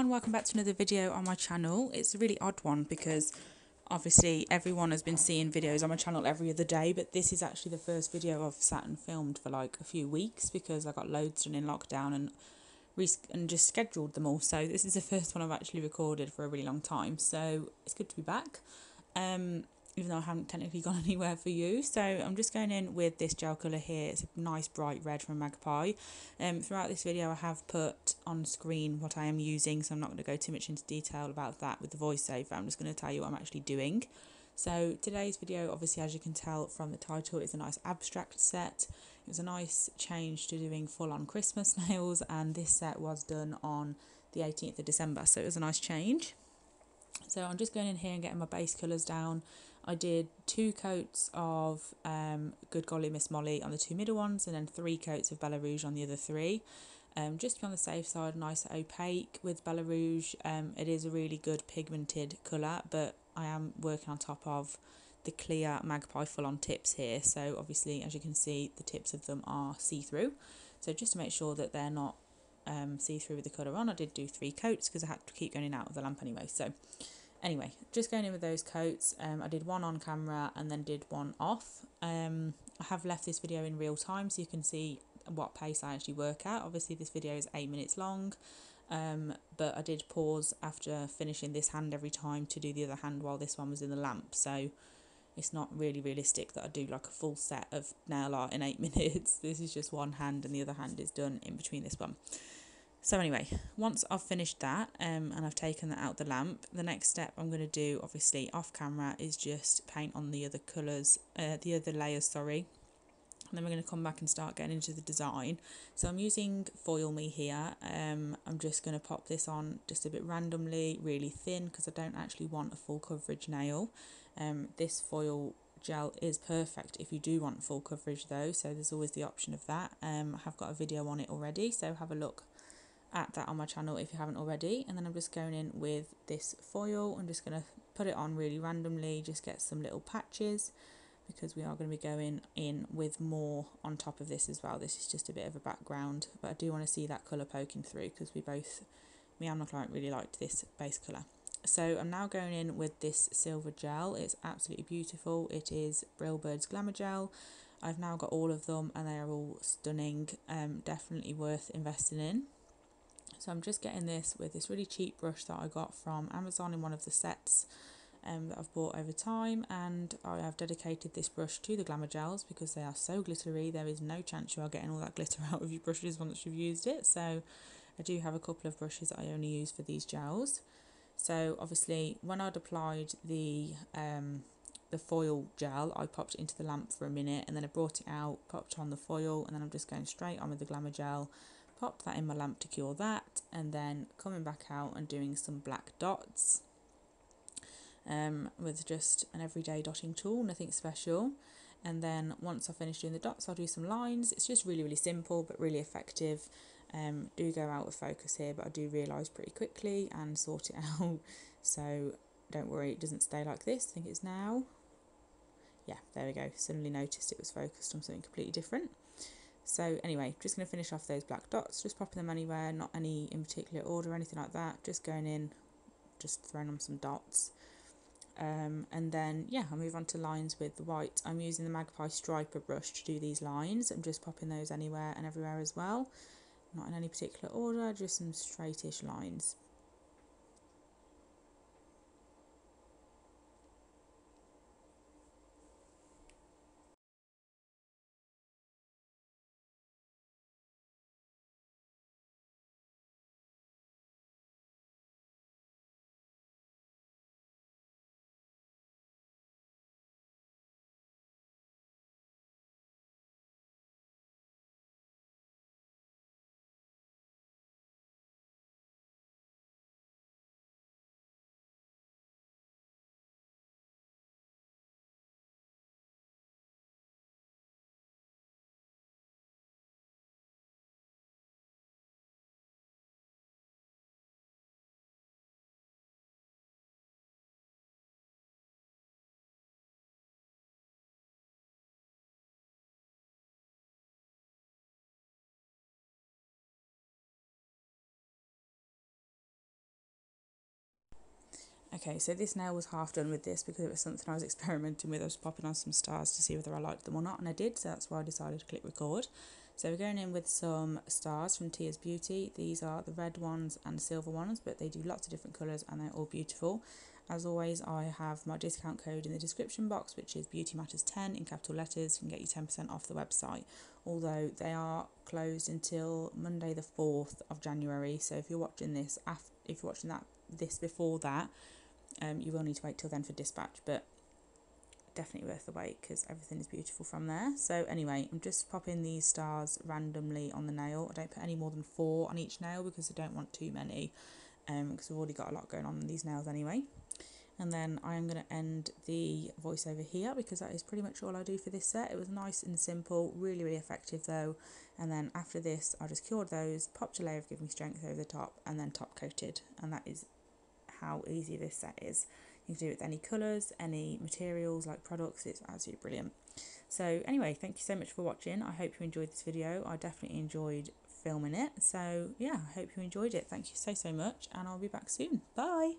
everyone, welcome back to another video on my channel. It's a really odd one because obviously everyone has been seeing videos on my channel every other day but this is actually the first video I've sat and filmed for like a few weeks because I got loads done in lockdown and and just scheduled them all so this is the first one I've actually recorded for a really long time so it's good to be back. Um, even though I haven't technically gone anywhere for you. So I'm just going in with this gel colour here. It's a nice bright red from Magpie. Um, throughout this video I have put on screen what I am using, so I'm not going to go too much into detail about that with the voiceover. I'm just going to tell you what I'm actually doing. So today's video, obviously as you can tell from the title, is a nice abstract set. It was a nice change to doing full-on Christmas nails and this set was done on the 18th of December, so it was a nice change. So I'm just going in here and getting my base colours down. I did two coats of um, Good Golly Miss Molly on the two middle ones and then three coats of Bella Rouge on the other three. Um, just to be on the safe side, nice opaque with Bella Rouge. Um, it is a really good pigmented colour, but I am working on top of the clear Magpie full-on tips here. So obviously, as you can see, the tips of them are see-through. So just to make sure that they're not um, see-through with the colour on, I did do three coats because I had to keep going out of the lamp anyway. So anyway, just going in with those coats. Um, I did one on camera and then did one off. Um, I have left this video in real time so you can see what pace I actually work at. Obviously this video is eight minutes long, um, but I did pause after finishing this hand every time to do the other hand while this one was in the lamp. So it's not really realistic that I do like a full set of nail art in eight minutes. This is just one hand and the other hand is done in between this one. So anyway, once I've finished that um, and I've taken that out the lamp, the next step I'm going to do, obviously off camera, is just paint on the other colours, uh, the other layers, sorry. And then we're going to come back and start getting into the design. So I'm using Foil Me here. Um, I'm just going to pop this on just a bit randomly, really thin, because I don't actually want a full coverage nail. Um, this foil gel is perfect if you do want full coverage though, so there's always the option of that. Um, I have got a video on it already, so have a look at that on my channel if you haven't already and then I'm just going in with this foil. I'm just going to put it on really randomly just get some little patches because we are going to be going in with more on top of this as well. This is just a bit of a background but I do want to see that colour poking through because we both me and my client really liked this base colour. So I'm now going in with this silver gel. It's absolutely beautiful. It is Brillbird's Glamour Gel. I've now got all of them and they are all stunning um, definitely worth investing in so I'm just getting this with this really cheap brush that I got from Amazon in one of the sets um, that I've bought over time. And I have dedicated this brush to the Glamour Gels because they are so glittery. There is no chance you are getting all that glitter out of your brushes once you've used it. So I do have a couple of brushes that I only use for these gels. So obviously when I'd applied the um, the foil gel I popped it into the lamp for a minute and then I brought it out popped on the foil and then I'm just going straight on with the Glamour Gel pop that in my lamp to cure that and then coming back out and doing some black dots um, with just an everyday dotting tool, nothing special. And then once I finish doing the dots, I'll do some lines. It's just really, really simple, but really effective. Um, do go out of focus here, but I do realise pretty quickly and sort it out. So don't worry, it doesn't stay like this. I think it's now. Yeah, there we go. Suddenly noticed it was focused on something completely different. So anyway, just going to finish off those black dots, just popping them anywhere, not any in particular order or anything like that, just going in, just throwing on some dots. Um, and then, yeah, I'll move on to lines with the white. I'm using the Magpie Striper brush to do these lines. I'm just popping those anywhere and everywhere as well. Not in any particular order, just some straightish lines. Okay, so this nail was half done with this because it was something I was experimenting with. I was popping on some stars to see whether I liked them or not, and I did, so that's why I decided to click record. So we're going in with some stars from Tia's Beauty. These are the red ones and silver ones, but they do lots of different colours and they're all beautiful. As always, I have my discount code in the description box, which is Beauty Matters 10 in capital letters, You can get you 10% off the website. Although they are closed until Monday, the 4th of January. So if you're watching this, after, if you're watching that this before that, um, you will need to wait till then for dispatch, but definitely worth the wait because everything is beautiful from there. So anyway, I'm just popping these stars randomly on the nail. I don't put any more than four on each nail because I don't want too many um, because we've already got a lot going on in these nails anyway and then I'm going to end the voiceover here because that is pretty much all I do for this set. It was nice and simple, really, really effective though. And then after this, I just cured those, popped a layer of Give Me Strength over the top, and then top coated. And that is how easy this set is. You can do it with any colours, any materials like products, it's absolutely brilliant. So anyway, thank you so much for watching. I hope you enjoyed this video. I definitely enjoyed filming it. So yeah, I hope you enjoyed it. Thank you so, so much and I'll be back soon. Bye!